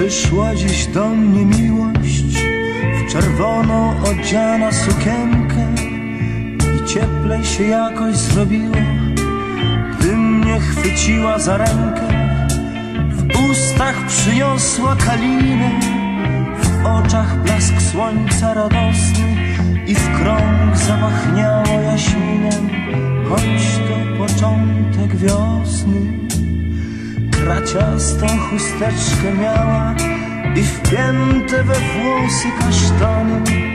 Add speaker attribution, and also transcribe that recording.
Speaker 1: Przyszła dziś do mnie miłość W czerwoną odziana sukienkę I cieplej się jakoś zrobiło Gdy mnie chwyciła za rękę. W ustach przyniosła kalinę W oczach blask słońca radosny I w krąg zapachniało jaśminem Choć to początek wiosny Kraciastą chusteczkę miała I wpięte we włosy kasztany